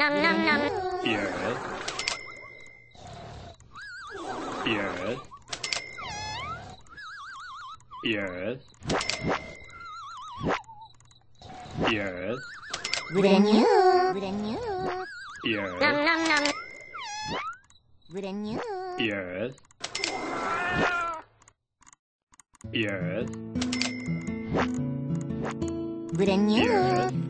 Nom nom nom. Yes. Bureau. Bureau. Bureau. Renew. Renew. Yes. Nom nom nom. Renew. Bureau. Bureau. Renew. Bureau.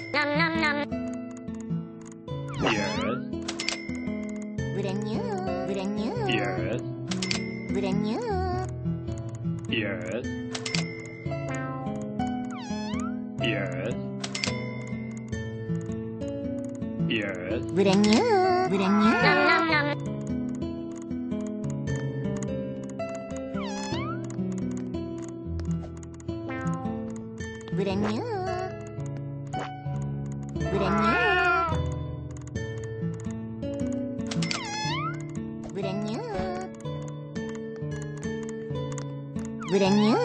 Nom nom nom. Yes. Brand new. Brand new. Yes. Brand new. Yes. Yes. Yes. Brand new. Brand new. Nom nom nom. Brand new. Brand new. Brand new.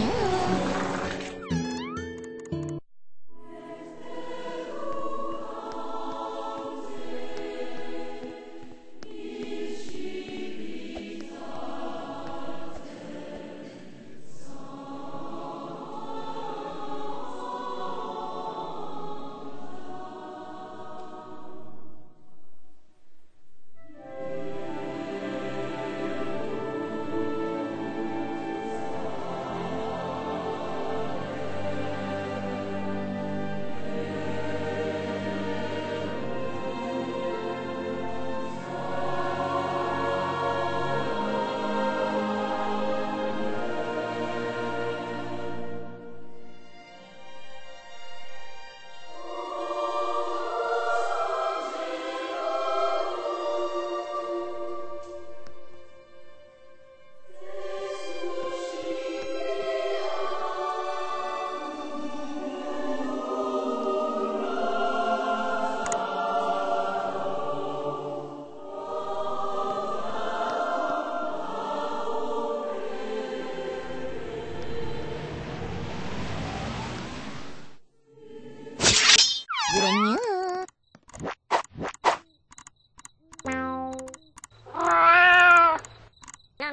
Nom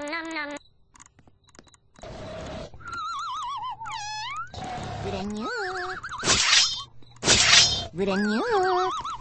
Nom nom nom. Brand new. Brand new.